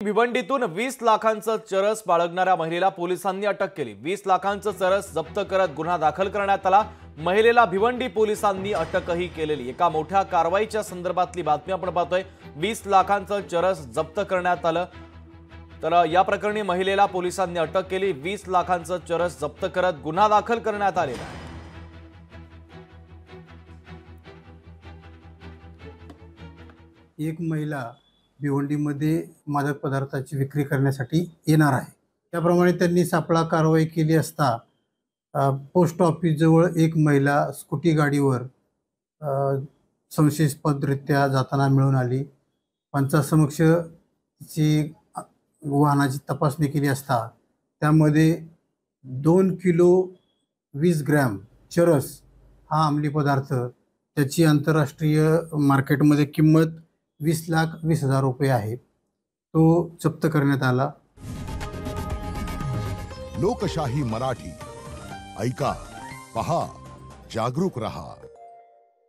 भिवंडीतून वीस लाखांचं चरस बाळगणाऱ्या महिलेला पोलिसांनी अटक केली. वीस लाखांचं चरस जप्त करत गुन्हा दाखल करण्यात आला. महिलेला भिवंडी पोलिसांनी अटकही केलेली. एका मोठ्या कारवाईच्या संदर्भातली बातमी आपण पाहतोय. वीस लाखांचं चरस जप्त करण्यात आलं. तर या प्रकरणी महिलेला पोलिसांनी अटक केली. वीस लाखांचं चरस जप्त करत गुन्हा दाखल करण्यात आलेला आहे. एक महिला भिवंडीमध्ये मादक पदार्थाची विक्री करण्यासाठी येणार आहे. त्याप्रमाणे त्यांनी सापळा कारवाई केली असता पोस्ट ऑफिसजवळ एक महिला स्कूटी गाडीवर अ, संशयास्पदरित्या जाताना मिळून आली. पंचासमक्ष तिची वाहनाची तपासणी केली असता त्यामध्ये दोन किलो वीस ग्रॅम चरस हा अंमली पदार्थ त्याची आंतरराष्ट्रीय मार्केटमध्ये किंमत वीस लाख वीस हजार रुपये आहे. तो जप्त करण्यात आला. लोकशाही मराठी. ऐका पहा जागरूक रहा.